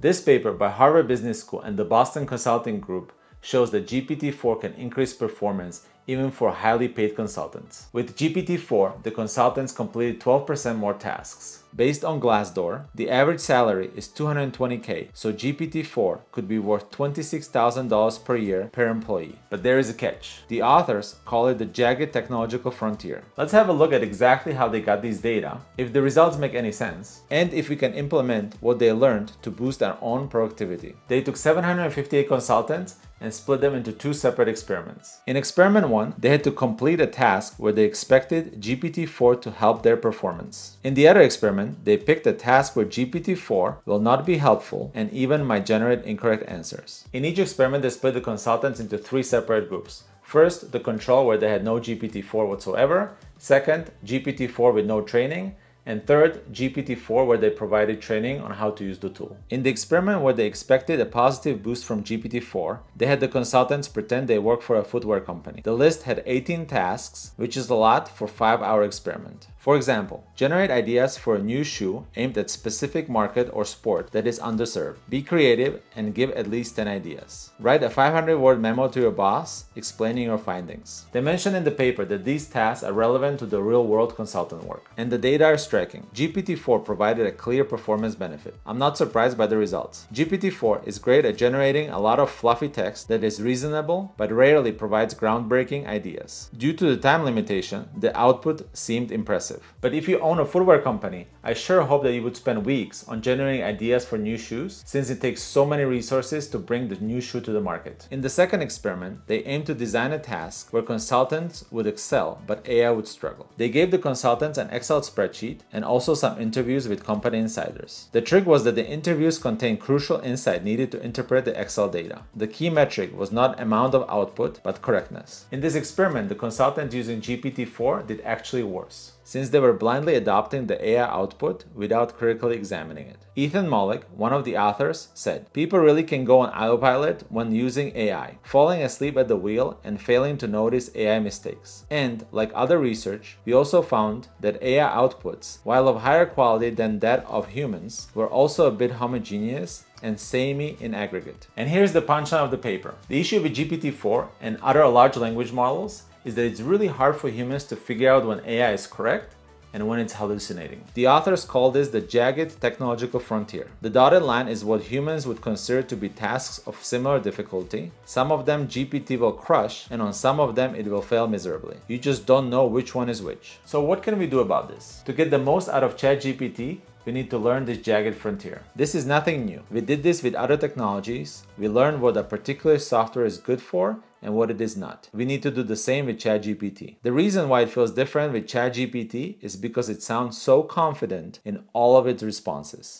This paper by Harvard Business School and the Boston Consulting Group shows that GPT-4 can increase performance even for highly paid consultants. With GPT-4, the consultants completed 12% more tasks. Based on Glassdoor, the average salary is 220k, so GPT-4 could be worth $26,000 per year per employee. But there is a catch. The authors call it the jagged technological frontier. Let's have a look at exactly how they got these data, if the results make any sense, and if we can implement what they learned to boost our own productivity. They took 758 consultants and split them into two separate experiments. In experiment 1, they had to complete a task where they expected GPT-4 to help their performance. In the other experiment, they picked a task where GPT-4 will not be helpful and even might generate incorrect answers. In each experiment, they split the consultants into three separate groups. First, the control where they had no GPT-4 whatsoever. Second, GPT-4 with no training and third, GPT-4 where they provided training on how to use the tool. In the experiment where they expected a positive boost from GPT-4, they had the consultants pretend they work for a footwear company. The list had 18 tasks, which is a lot for 5-hour experiment. For example, generate ideas for a new shoe aimed at specific market or sport that is underserved. Be creative and give at least 10 ideas. Write a 500 word memo to your boss explaining your findings. They mention in the paper that these tasks are relevant to the real world consultant work. And the data are striking. GPT-4 provided a clear performance benefit. I'm not surprised by the results. GPT-4 is great at generating a lot of fluffy text that is reasonable but rarely provides groundbreaking ideas. Due to the time limitation, the output seemed impressive. But if you own a footwear company, I sure hope that you would spend weeks on generating ideas for new shoes since it takes so many resources to bring the new shoe to the market. In the second experiment, they aimed to design a task where consultants would excel but AI would struggle. They gave the consultants an Excel spreadsheet and also some interviews with company insiders. The trick was that the interviews contained crucial insight needed to interpret the Excel data. The key metric was not amount of output but correctness. In this experiment, the consultants using GPT-4 did actually worse since they were blindly adopting the AI output without critically examining it. Ethan Mollick, one of the authors, said, People really can go on autopilot when using AI, falling asleep at the wheel and failing to notice AI mistakes. And, like other research, we also found that AI outputs, while of higher quality than that of humans, were also a bit homogeneous and samey in aggregate. And here's the punchline of the paper. The issue with GPT-4 and other large language models is that it's really hard for humans to figure out when AI is correct and when it's hallucinating. The authors call this the jagged technological frontier. The dotted line is what humans would consider to be tasks of similar difficulty. Some of them GPT will crush and on some of them it will fail miserably. You just don't know which one is which. So what can we do about this? To get the most out of ChatGPT, we need to learn this jagged frontier. This is nothing new. We did this with other technologies. We learned what a particular software is good for and what it is not. We need to do the same with ChatGPT. The reason why it feels different with ChatGPT is because it sounds so confident in all of its responses.